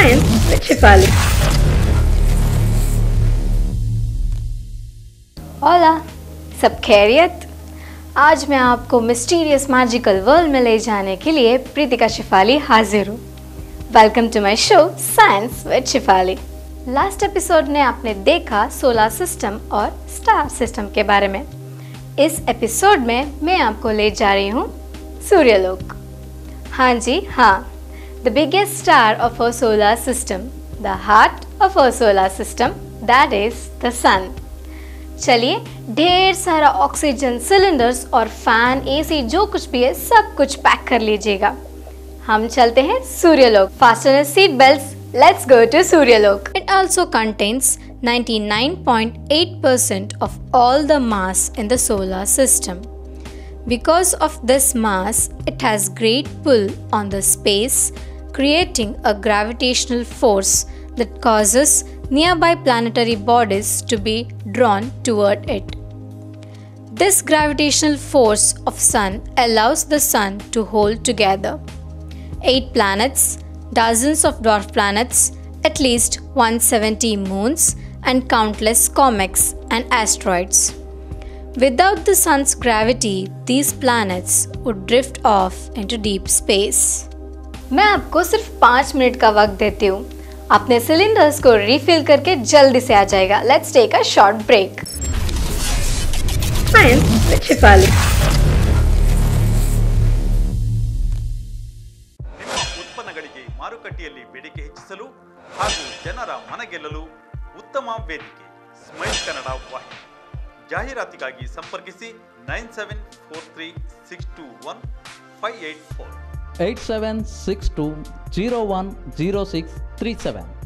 Science with Shifali. ओला सब खैरियत? आज मैं आपको मिस्टीरियस मैजिकल वर्ल्ड में ले जाने के लिए प्रीतिका शिफाली हाजिर हूँ। Welcome to my show science with Shifali last episode में आपने देखा सोलर सिस्टम और स्टार सिस्टम के बारे में। इस एपिसोड में मैं आपको ले जा रही हूँ सूर्यलोक। हाँ जी हाँ। The biggest star of a solar system the heart of a solar system that is the sun चलिए ढेर सारा ऑक्सीजन सिलेंडर्स और फैन एसी जो कुछ भी है सब कुछ पैक कर लीजिएगा हम चलते हैं सूर्यलोक fasten seat belts let's go to सूर्यलोक it also contains 99.8% of all the mass in the solar system. Because of this mass, it has great pull on the space, creating a gravitational force that causes nearby planetary bodies to be drawn toward it. This gravitational force of sun allows the sun to hold together. 8 planets, dozens of dwarf planets, at least 170 moons, and countless comets and asteroids. Without the sun's gravity, these planets would drift off into deep space. मैं आपको सिर्फ पाँच minute का वक्त देती हूँ अपने cylinders को रिफिल करके जल्दी से आ जाएगा let's take a short break science with Shifali ನಿಮ್ಮ ಉತ್ಪನ್ನಗಳಿಗೆ ಮಾರುಕಟ್ಟೆಯಲ್ಲಿ ಬೇಡಿಕೆ ಹೆಚ್ಚಿಸಲು ಹಾಗೂ ಜನರ ಮನ ಗೆಲ್ಲಲು ಉತ್ತಮ ವೇದಿಕೆ ಸ್ಮೈಲ್ ಕನ್ನಡ ವಾಹಿನಿ ಜಾಹೀರಾತಿಗಾಗಿ ಸಂಪರ್ಕಿಸಿ nine seven four three six two one five eight four 8762010637.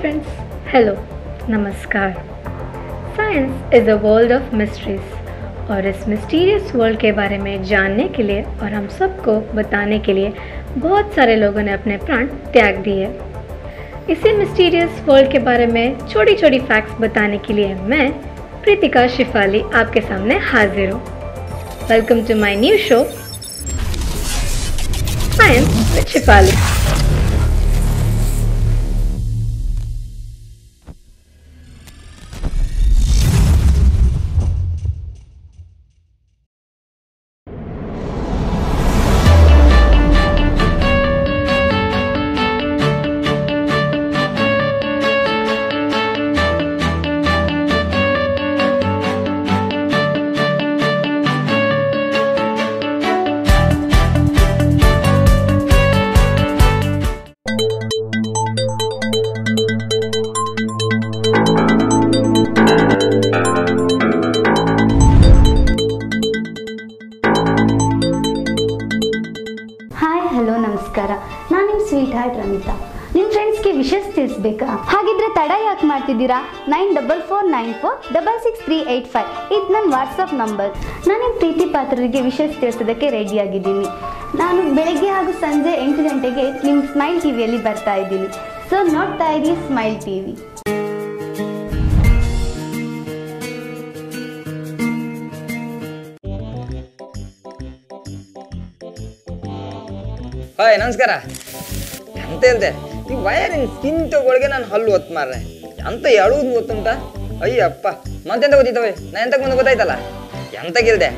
Friends hello नमस्कार science is a world of mysteries और इस मिस्टीरियस वर्ल्ड के बारे में जानने के लिए और हम सबको बताने के लिए बहुत सारे लोगों ने अपने प्राण त्याग दिए। इसी मिस्टीरियस वर्ल्ड के बारे में छोटी छोटी फैक्ट्स बताने के लिए मैं प्रीतिका शिफाली आपके सामने हाजिर हूँ। Welcome to my new show science Shifali hello, ನಮಸ್ಕಾರ. ನಾನು ನಿಮ್ಮ ಸ್ವೀಟ್ ಹಾರ್ಟ್ ರಮಿತಾ. ನಿಮ್ಮ ಫ್ರೆಂಡ್ಸ್ಗೆ ವಿಶಸ್ ತಿಳಿಸ್ಬೇಕಾ? ಹಾಗಿದ್ರೆ ತಡ ಯಾಕೆ ಮಾಡ್ತಿದ್ದೀರಾ? Nine double four nine four double six three eight five ಇದು ನನ್ನ ವಾಟ್ಸಪ್ ನಂಬರ್ ನಾನು ನಿಮ್ಮ ಪ್ರೀತಿ ಪಾತ್ರರಿಗೆ ವಿಶಸ್ ತಿಳಿಸೋದಕ್ಕೆ ರೆಡಿಯಾಗಿದ್ದೀನಿ ನಾನು ಬೆಳಗ್ಗೆ ಹಾಗೂ ಸಂಜೆ ಎಂಟು ಗಂಟೆಗೆ ನಿಮ್ಮ ಸ್ಮೈಲ್ ಟಿವಿಯಲ್ಲಿ ಬರ್ತಾ ಇದ್ದೀನಿ. ಸೊ ನೋಡ್ತಾ ಇರಿ ಸ್ಮೈಲ್ ಟಿವಿ ಹಾಯ್ ನಮಸ್ಕಾರ. ಎಂತ ಹೇಳ್ದೆ ಈ ವಯರಿನ ಸ್ಕಿನ್ ತಗೊಳಗೆ ನಾನು ಹಲ್ಲು ಒತ್ತು ಮಾರ್ರೆ. ಎಂತ ಎಳುವುದು ಗೊತ್ತುಂಟ ಅಯ್ಯಪ್ಪ. ಮತ್ತೆಂತ ಗೊತ್ತಿತ್ತವೆ ನಾ ಎಂತಕ್ಕೆ ಮುಂದೆ ಗೊತ್ತಾಯ್ತಲ್ಲ? ಎಂತ ಗೆಲ್ದೆ?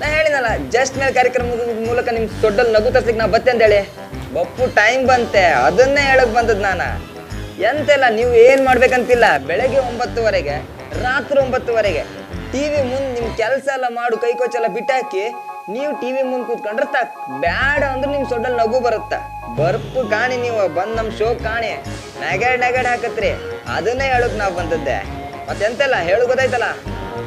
ನಾ ಹೇಳಿನಲ್ಲ ಜಸ್ಟ್ ಮೇಲೆ ಕಾರ್ಯಕ್ರಮದ ಮೂಲಕ ನಿಮ್ ದೊಡ್ಡಲ್ಲಿ ನಗು ತರ್ಸ್ಲಿಕ್ಕೆ ನಾ ಬತ್ತೆ ಅಂತ ಹೇಳಿ ಬಪ್ಪು ಟೈಮ್ ಬಂತೆ, ಅದನ್ನೇ ಹೇಳಕ್ ಬಂದದ್ ನಾನು. ಎಂತೆಲ್ಲ ನೀವು ಏನು ಮಾಡ್ಬೇಕಂತಿಲ್ಲ? ಬೆಳಗ್ಗೆ ಒಂಬತ್ತುವರೆಗೆ, ರಾತ್ರಿ ಒಂಬತ್ತುವರೆಗೆ ಟಿವಿ ಮುಂದೆ ನಿಮ್ಮ ಕೆಲಸ ಎಲ್ಲ ಮಾಡು ಕೈಕೋಚೆಲ್ಲ ಬಿಟ್ಟಾಕಿ ನೀವು ಟಿವಿ ಮುಂದೆ ಕೂತ್ಕೊಂಡ್ರೆ ತಕ್ ಬ್ಯಾಡ ಅಂದ್ರೆ ನಿಮ್ ಸೊಡ್ಡಲ್ಲಿ ನಗು ಬರುತ್ತ? ಬರ್ಪು ಕಾಣಿ ನೀವು, ಬಂದ್ ನಮ್ ಶೋ ಕಾಣಿ. ನೆಗಡ್ ನೆಗಡ್ ಹಾಕತ್ರಿ. ಅದನ್ನೇ ಹೇಳಕ್ ನಾವ್ ಬಂದದ್ದೆ. ಮತ್ತೆಂತೆಲ್ಲ ಹೇಳು ಗೊತ್ತಾಯ್ತಲ್ಲ?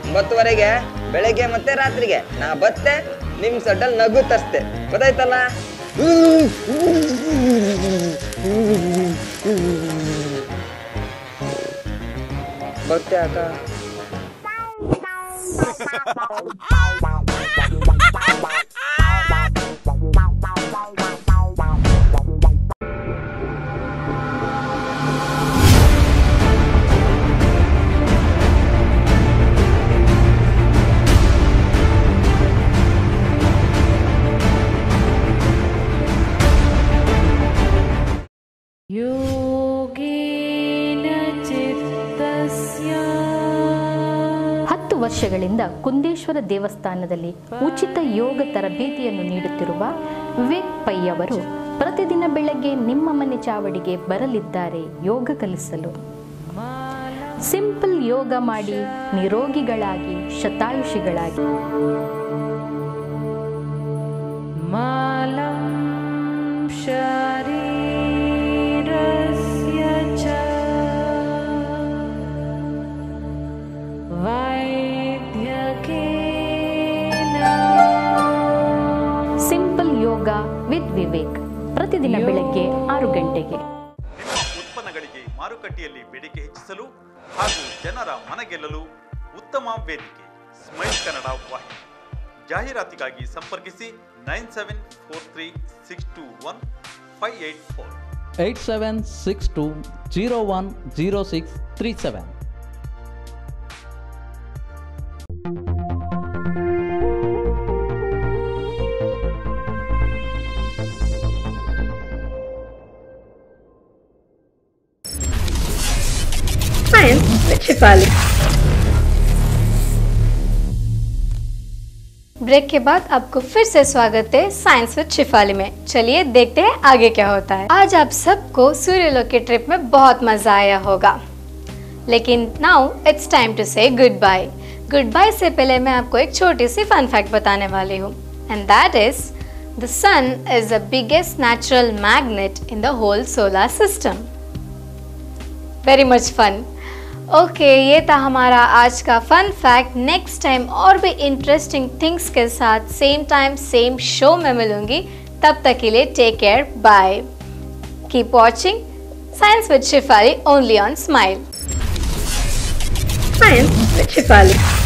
ಒಂಬತ್ತುವರೆಗೆ, ಬೆಳಗ್ಗೆ ಮತ್ತೆ ರಾತ್ರಿಗೆ. ನಾ ಬತ್ತೆ, ನಿಮ್ ಸೊಡ್ಡಲ್ಲಿ ನಗು ತಸ್ತೆ ಗೊತ್ತಾಯ್ತಲ್ಲ? ಬರ್ತೆ ಅಕ್ಕ ವರ್ಷಗಳಿಂದ ಕುಂದೇಶ್ವರ ದೇವಸ್ಥಾನದಲ್ಲಿ ಉಚಿತ ಯೋಗ ತರಬೇತಿಯನ್ನು ನೀಡುತ್ತಿರುವ ವಿವೇಕ್ ಪೈ ಅವರು ಪ್ರತಿದಿನ ಬೆಳಗ್ಗೆ ನಿಮ್ಮ ಮನೆ ಚಾವಡಿಗೆ ಬರಲಿದ್ದಾರೆ ಯೋಗ ಕಲಿಸಲು. ಸಿಂಪಲ್ ಯೋಗ ಮಾಡಿ ನಿರೋಗಿಗಳಾಗಿ, ಶತಾಯುಷಿಗಳಾಗಿ. ಸಿಂಪಲ್ ಯೋಗ ವಿತ್ ವಿವೇಕ್ ಪ್ರತಿದಿನ ಬೆಳಗ್ಗೆ ಆರು ಗಂಟೆಗೆ. ನಿಮ್ಮ ಉತ್ಪನ್ನಗಳಿಗೆ ಮಾರುಕಟ್ಟೆಯಲ್ಲಿ ಬೇಡಿಕೆ ಹೆಚ್ಚಿಸಲು ಹಾಗೂ ಜನರ ಮನಗೆಲ್ಲಲು ಉತ್ತಮ ವೇದಿಕೆ ಸ್ಮೈಲ್ ಕನ್ನಡ ವಾಹಿನಿ. ಜಾಹೀರಾತಿಗಾಗಿ ಸಂಪರ್ಕಿಸಿ nine seven four three six two one five eight four. Eight seven six two zero one zero six three seven. Break के बाद आपको फिर से स्वागत है साइंस विद शिफाली में। चलिए देखते हैं आगे क्या होता है। आज आप सबको सूर्यलोक की ट्रिप में बहुत मज़ा आया होगा। लेकिन now it's time to say goodbye goodbye से पहले मैं आपको एक छोटी सी फन फैक्ट बताने वाली हूँ। And that is the sun is the biggest natural magnet in the whole solar system very much fun okay ये था हमारा आज का फन फैक्ट नेक्स्ट टाइम और भी इंटरेस्टिंग थिंग्स के साथ सेम टाइम सेम शो में मिलूँगी. तब तक के लिए take care bye keep watching science with Shifali only on smile science with Shifali.